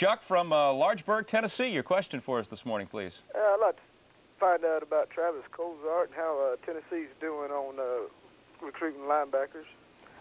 Chuck from uh, Largeburg, Tennessee, your question for us this morning, please. Uh, I'd like to find out about Travis Cozart and how uh, Tennessee's doing on uh, recruiting linebackers.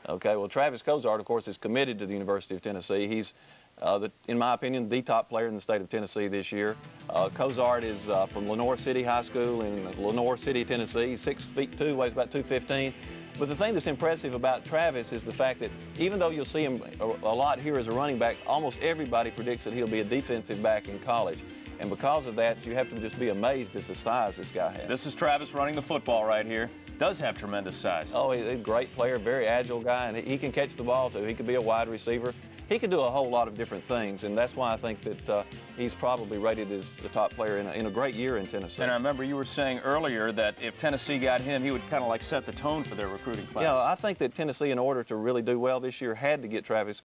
Okay, well, Travis Cozart, of course, is committed to the University of Tennessee. He's, uh, the, in my opinion, the top player in the state of Tennessee this year. Uh, Cozart is uh, from Lenoir City High School in Lenoir City, Tennessee. He's six feet two, weighs about 215. But the thing that's impressive about Travis is the fact that even though you'll see him a, lot here as a running back, almost everybody predicts that he'll be a defensive back in college. And because of that, you have to just be amazed at the size this guy has. This is Travis running the football right here. Does have tremendous size. Oh, he's a great player, very agile guy, and he can catch the ball too. He could be a wide receiver. He could do a whole lot of different things, and that's why I think that uh, he's probably rated as the top player in a, in a great year in Tennessee. And I remember you were saying earlier that if Tennessee got him, he would kind of like set the tone for their recruiting class. Yeah, I think that Tennessee, in order to really do well this year, had to get Travis